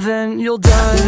then you'll die.